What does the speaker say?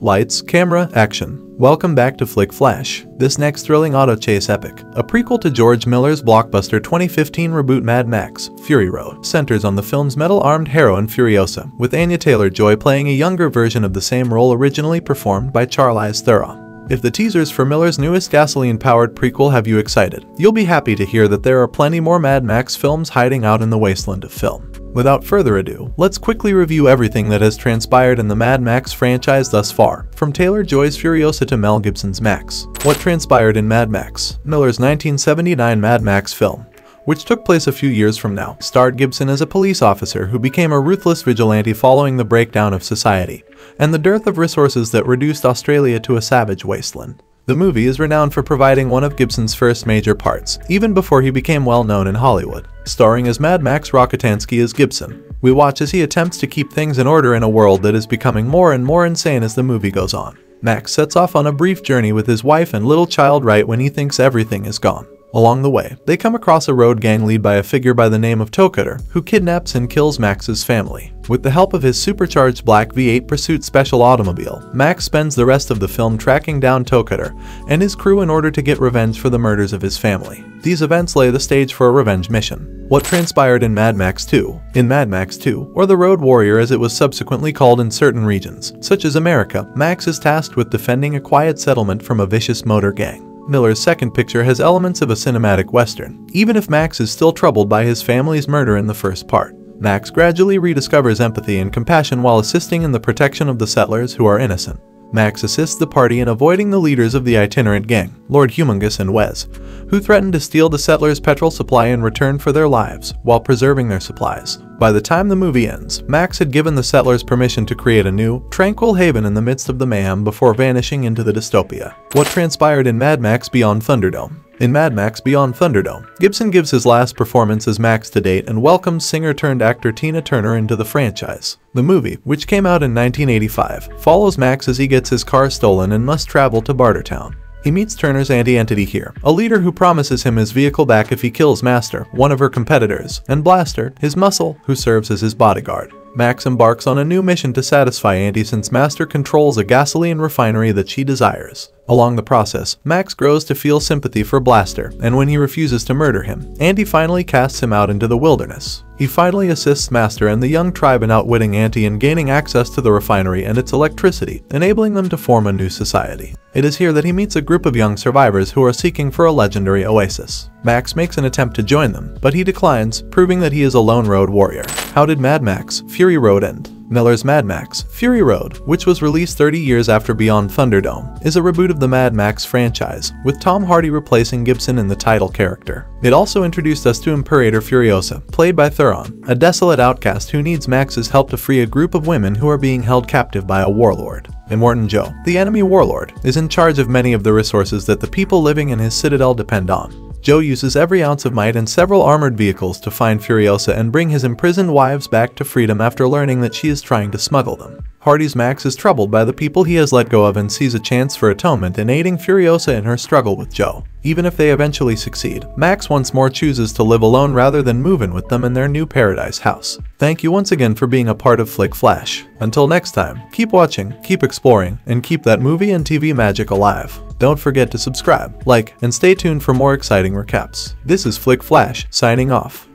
Lights, camera, action. Welcome back to Flick Flash. This next thrilling auto chase epic, a prequel to George Miller's blockbuster 2015 reboot Mad Max, Fury Road, centers on the film's metal-armed heroine Furiosa, with Anya Taylor-Joy playing a younger version of the same role originally performed by Charlize Theron. If the teasers for Miller's newest gasoline-powered prequel have you excited, you'll be happy to hear that there are plenty more Mad Max films hiding out in the wasteland of film. Without further ado, let's quickly review everything that has transpired in the Mad Max franchise thus far, from Taylor-Joy's Furiosa to Mel Gibson's Max. What transpired in Mad Max? Miller's 1979 Mad Max film, which took place a few years from now, starred Gibson as a police officer who became a ruthless vigilante following the breakdown of society, and the dearth of resources that reduced Australia to a savage wasteland. The movie is renowned for providing one of Gibson's first major parts, even before he became well known in Hollywood. Starring as Mad Max Rockatansky as Gibson, we watch as he attempts to keep things in order in a world that is becoming more and more insane as the movie goes on. Max sets off on a brief journey with his wife and little child right when he thinks everything is gone. Along the way, they come across a road gang led by a figure by the name of Toecutter, who kidnaps and kills Max's family. With the help of his supercharged black V8 Pursuit special automobile, Max spends the rest of the film tracking down Toecutter and his crew in order to get revenge for the murders of his family. These events lay the stage for a revenge mission. What transpired in Mad Max 2? In Mad Max 2, or the Road Warrior as it was subsequently called in certain regions, such as America, Max is tasked with defending a quiet settlement from a vicious motor gang. Miller's second picture has elements of a cinematic western, even if Max is still troubled by his family's murder in the first part. Max gradually rediscovers empathy and compassion while assisting in the protection of the settlers who are innocent. Max assists the party in avoiding the leaders of the itinerant gang, Lord Humungus and Wez, who threaten to steal the settlers' petrol supply in return for their lives, while preserving their supplies. By the time the movie ends, Max had given the settlers permission to create a new, tranquil haven in the midst of the mayhem before vanishing into the dystopia. What transpired in Mad Max Beyond Thunderdome? In Mad Max Beyond Thunderdome, Gibson gives his last performance as Max to date and welcomes singer-turned-actor Tina Turner into the franchise. The movie, which came out in 1985, follows Max as he gets his car stolen and must travel to Bartertown. He meets Turner's Aunty Entity here, a leader who promises him his vehicle back if he kills Master, one of her competitors, and Blaster, his muscle, who serves as his bodyguard. Max embarks on a new mission to satisfy Aunty since Master controls a gasoline refinery that she desires. Along the process, Max grows to feel sympathy for Blaster, and when he refuses to murder him, Aunty finally casts him out into the wilderness. He finally assists Master and the young tribe in outwitting Aunty and gaining access to the refinery and its electricity, enabling them to form a new society. It is here that he meets a group of young survivors who are seeking for a legendary oasis. Max makes an attempt to join them, but he declines, proving that he is a lone road warrior. How did Mad Max Fury Road end? Miller's Mad Max Fury Road, which was released 30 years after Beyond Thunderdome, is a reboot of the Mad Max franchise, with Tom Hardy replacing Gibson in the title character. It also introduced us to Imperator Furiosa, played by Theron, a desolate outcast who needs Max's help to free a group of women who are being held captive by a warlord. Immortan Joe, the enemy warlord, is in charge of many of the resources that the people living in his citadel depend on. Joe uses every ounce of might and several armored vehicles to find Furiosa and bring his imprisoned wives back to freedom after learning that she is trying to smuggle them. Hardy's Max is troubled by the people he has let go of and sees a chance for atonement in aiding Furiosa in her struggle with Joe. Even if they eventually succeed, Max once more chooses to live alone rather than move in with them in their new paradise house. Thank you once again for being a part of Flick Flash. Until next time, keep watching, keep exploring, and keep that movie and TV magic alive. Don't forget to subscribe, like, and stay tuned for more exciting recaps. This is Flick Flash, signing off.